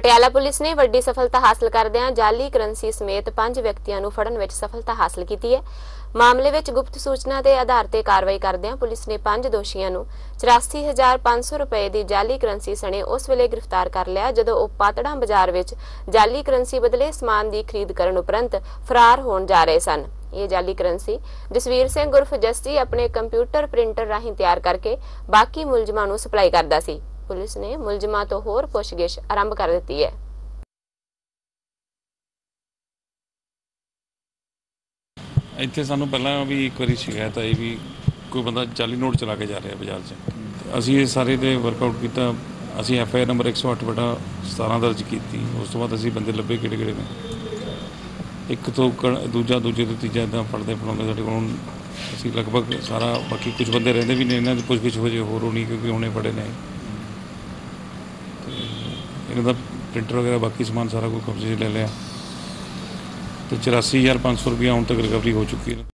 Patiala police ਨੇ ਵੱਡੀ ਸਫਲਤਾ ਹਾਸਲ ਕਰਦਿਆਂ ਜਾਲੀ ਕਰੰਸੀ ਸਮੇਤ ਪੰਜ ਵਿਅਕਤੀਆਂ ਨੂੰ ਫੜਨ ਵਿੱਚ ਸਫਲਤਾ ਹਾਸਲ ਕੀਤੀ ਹੈ ਮਾਮਲੇ ਵਿੱਚ ਗੁਪਤ ਸੂਚਨਾ ਦੇ ਆਧਾਰ ਤੇ ਕਾਰਵਾਈ ਕਰਦਿਆਂ ਪੁਲਿਸ ਨੇ ਪੰਜ ਦੋਸ਼ੀਆਂ ਨੂੰ 84500 ਰੁਪਏ ਦੀ ਜਾਲੀ ਕਰੰਸੀ ਸਣੇ ਉਸ ਵੇਲੇ ਗ੍ਰਿਫਤਾਰ ਕਰ ਲਿਆ ਜਦੋਂ ਉਹ ਪਾਤੜਾਂ ਬਾਜ਼ਾਰ ਵਿੱਚ ਜਾਲੀ ਕਰੰਸੀ ਬਦਲੇ ਸਮਾਨ ਦੀ ਖਰੀਦ ਕਰਨ ਉਪਰੰਤ ਫਰਾਰ ਹੋਣ ਜਾ ਰਹੇ ਸਨ ਇਹ ਜਾਲੀ ਕਰੰਸੀ ਜਸਵੀਰ ਸਿੰਘ ਉਰਫ ਜਸਤੀ ਆਪਣੇ ਕੰਪਿਊਟਰ ਪ੍ਰਿੰਟਰ ਰਾਹੀਂ ਤਿਆਰ ਕਰਕੇ ਬਾਕੀ ਮੁਲਜ਼ਮਾਂ ਨੂੰ ਸਪਲਾਈ ਕਰਦਾ ਸੀ ਪੁਲਿਸ ਨੇ ਮੁਲਜ਼ਮਾਂ ਤੋਂ ਹੋਰ ਪੁੱਛਗਿੱਛ ਆਰੰਭ ਕਰ ਦਿੱਤੀ ਹੈ। ਇੱਥੇ ਸਾਨੂੰ ਪਹਿਲਾਂ ਵੀ ਇੱਕ ਵਾਰੀ ਸ਼ਿਕਾਇਤ ਆਈ ਵੀ ਕੋਈ ਬੰਦਾ ਜਾਲੀ ਨੋਟ ਚਲਾ ਕੇ ਜਾ ਰਿਹਾ ਬਾਜ਼ਾਰ 'ਚ। ਅਸੀਂ ਇਹ ਸਾਰੇ ਤੇ ਵਰਕਆਊਟ ਕੀਤਾ। ਅਸੀਂ ਐਫ ਆਈ ਆਰ ਨੰਬਰ 108 ਬਟਾ 17 ਦਰਜ ਕੀਤੀ। ਉਸ ਤੋਂ ਬਾਅਦ ਅਸੀਂ ਬੰਦੇ ਲੱਭੇ ਕਿਹੜੇ ਕਿਹੜੇ ਨੇ। ਇੱਕ ਤੋਂ ਦੂਜਾ, ਦੂਜੇ ਤੋਂ ਤੀਜਾ ਇਦਾਂ ਫੜਦੇ ਫੜਾਉਂਦੇ ਸਾਡੇ ਕੋਲ ਅਸੀਂ ਲਗਭਗ ਸਾਰਾ ਬਾਕੀ ਕੁਝ ਬੰਦੇ ਰਹਿੰਦੇ ਵੀ ਨੇ। ਇਹਨਾਂ ਦੀ ਪੁੱਛਗਿੱਛ ਹੋ ਜੇ ਹੋਰ ਹੋਣੀ ਕਿਉਂਕਿ ਹੁਣੇ ਫੜੇ ਨੇ। ਇਹਨਾਂ ਦਾ ਪ੍ਰਿੰਟਰ ਵਗੈਰਾ ਬਾਕੀ ਸਮਾਨ ਸਾਰਾ ਕੁਝ ਕਬਜ਼ੇ 'ਚ ਲੈ ਲਿਆ। ਤੇ 84500 ਰੁਪਇਆ ਹੁਣ ਤੱਕ ਰਿਕਵਰੀ ਹੋ ਚੁੱਕੀ ਹੈ।